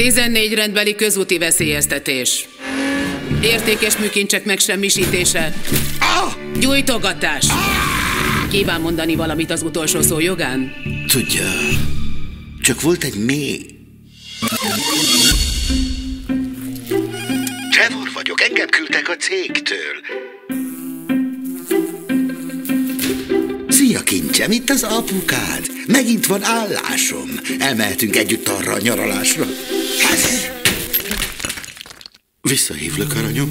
14 rendbeli közúti veszélyeztetés. Értékes műkincsek megsemmisítése. Gyújtogatás. Kíván mondani valamit az utolsó szó jogán? Tudja, csak volt egy mély... Trevor vagyok, engem küldtek a cégtől. Szia, kincsem, itt az apukád. Megint van állásom. Elmehetünk együtt arra a nyaralásra. Hát... Visszahívlak, aranyom.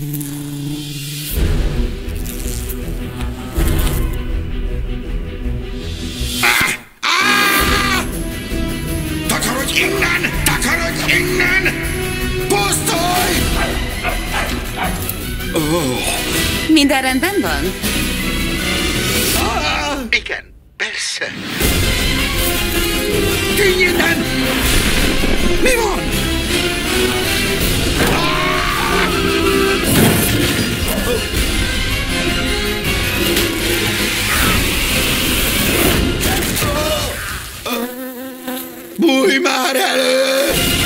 Takarodj innen! Takarodj innen! Pusztulj! Minden rendben van? Ah, igen, persze. Tűnj innen! Mi van? Bújj már elő!